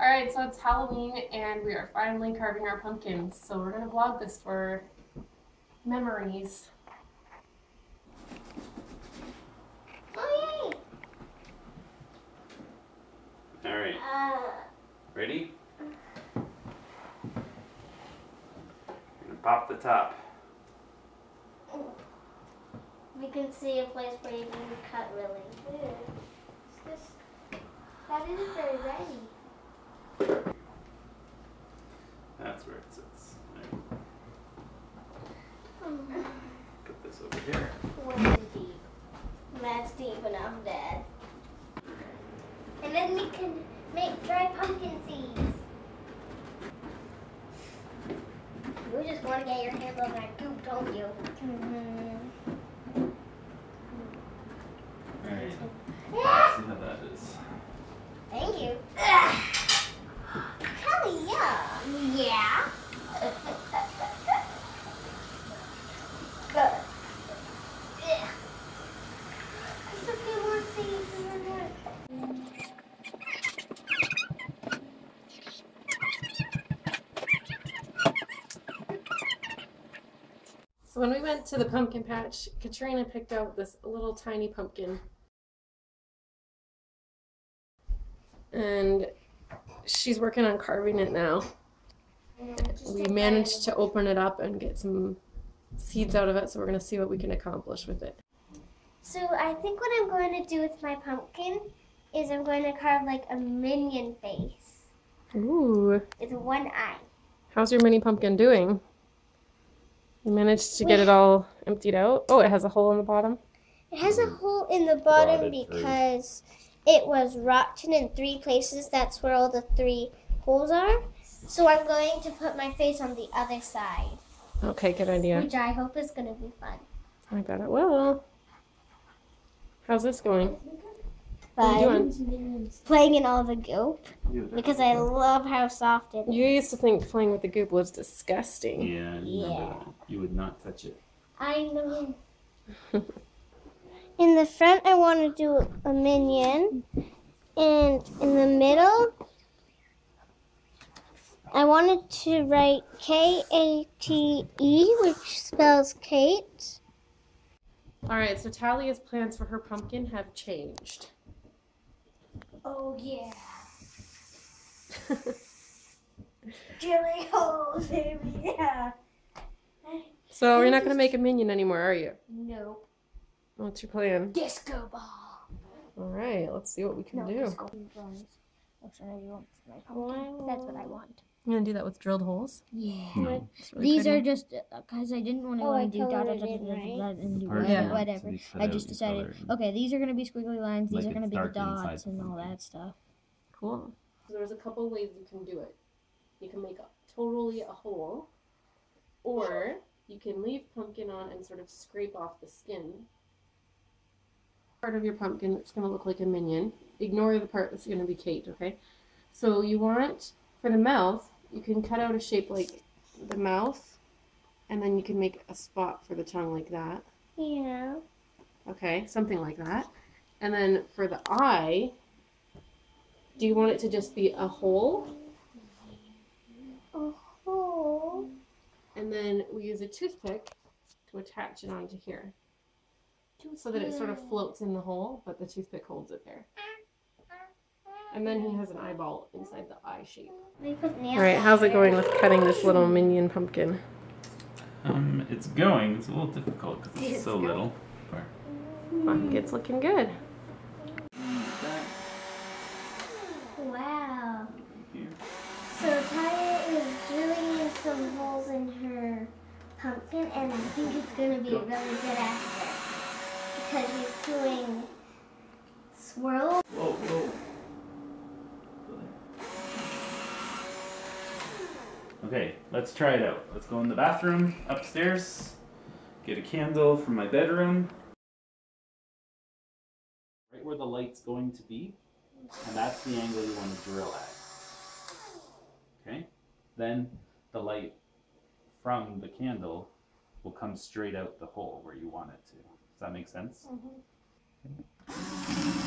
Alright, so it's Halloween and we are finally carving our pumpkins. So we're gonna vlog this for memories. Oh All right, yay! Uh, ready? Gonna pop the top. we can see a place where you can cut really. Ew. Is this, that isn't very ready. That's where it sits. All right, Put this over here. Way deep. That's deep enough, Dad. And then we can make dry pumpkin seeds. You just want to get your hands on that goop, don't you? Mm-hmm. All right, Yeah. see how that is. Thank you. Kelly, yeah. Yeah. Good. Yeah. Just a few more seeds and then we're- So when we went to the pumpkin patch, Katrina picked out this little tiny pumpkin. And she's working on carving it now. We managed to open it up and get some seeds out of it, so we're gonna see what we can accomplish with it. So I think what I'm going to do with my pumpkin is I'm going to carve like a minion face Ooh. with one eye. How's your mini pumpkin doing? You managed to get it all emptied out? Oh, it has a hole in the bottom. It has a hole in the bottom Rotted through. because it was rotten in three places. That's where all the three holes are. So I'm going to put my face on the other side, Okay, good idea. which I hope is going to be fun. I bet it will. How's this going? What are you Fun. Playing in all the goop because I love how soft it is. You used to think playing with the goop was disgusting. Yeah, I Yeah. You would not touch it. I know. in the front, I want to do a minion, and in the middle, I wanted to write K A T E, which spells Kate. All right, so Talia's plans for her pumpkin have changed. Oh yeah, Jilly holes, baby. Yeah. so you're not gonna make a minion anymore, are you? Nope. What's your plan? Disco ball. All right, let's see what we can do. disco balls. Oh, That's what I want. You gonna do that with drilled holes? Yeah. No. Really These are just uh, because I didn't want to Oh, do da da da colored da da and do Part Yeah. whatever. so I just decided, okay, these are gonna be squiggly lines. These Like are gonna be the dots the and all that stuff. Cool. So there's a couple ways you can do it. You can make a, totally a hole, or you can leave pumpkin on and sort of scrape off the skin. Part of your pumpkin that's going to look like a minion. Ignore the part that's going to be Kate, okay? So you want, for the mouth, you can cut out a shape like the mouth, and then you can make a spot for the tongue like that. Yeah. Okay, something like that. And then for the eye, do you want it to just be a hole? A hole. And then we use a toothpick to attach it onto here. So that it sort of floats in the hole, but the toothpick holds it there. And then he has an eyeball inside the eye shape. We put nail Alright, how's it going with cutting this little minion pumpkin? Um, it's going. It's a little difficult because it's It's so going. little. I think it's looking good. Wow. So Taya is drilling some holes in her pumpkin, and I think it's going to be a really good after. Because she's doing swirls. Whoa, whoa. Okay, let's try it out. Let's go in the bathroom upstairs, get a candle from my bedroom. Right where the light's going to be, and that's the angle you want to drill at. Okay? Then the light from the candle will come straight out the hole where you want it to. Does that make sense? Mm-hmm. Okay.